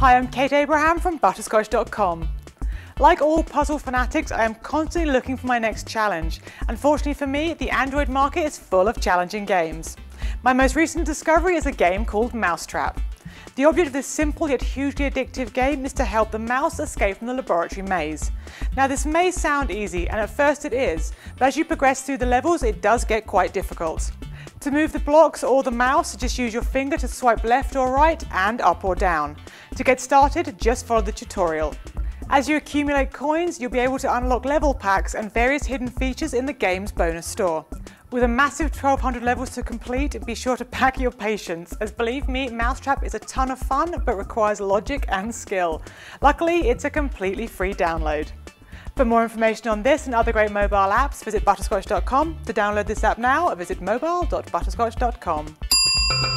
Hi, I'm Kate Abraham from Butterscotch.com. Like all puzzle fanatics, I am constantly looking for my next challenge. Unfortunately for me, the Android market is full of challenging games. My most recent discovery is a game called Mousetrap. The object of this simple yet hugely addictive game is to help the mouse escape from the laboratory maze. Now this may sound easy, and at first it is, but as you progress through the levels it does get quite difficult. To move the blocks or the mouse, just use your finger to swipe left or right and up or down. To get started, just follow the tutorial. As you accumulate coins, you'll be able to unlock level packs and various hidden features in the game's bonus store. With a massive 1200 levels to complete, be sure to pack your patience, as believe me, Mousetrap is a ton of fun but requires logic and skill. Luckily, it's a completely free download. For more information on this and other great mobile apps, visit butterscotch.com. To download this app now, visit mobile.butterscotch.com.